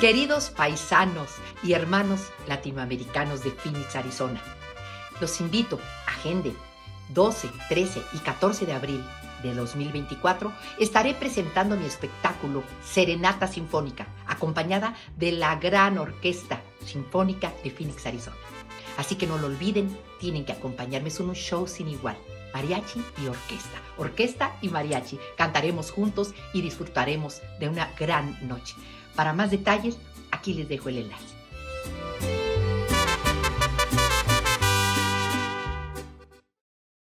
Queridos paisanos y hermanos latinoamericanos de Phoenix, Arizona, los invito, agende, 12, 13 y 14 de abril de 2024 estaré presentando mi espectáculo Serenata Sinfónica, acompañada de la gran orquesta sinfónica de Phoenix, Arizona. Así que no lo olviden, tienen que acompañarme, es un show sin igual. Mariachi y orquesta. Orquesta y mariachi. Cantaremos juntos y disfrutaremos de una gran noche. Para más detalles, aquí les dejo el enlace.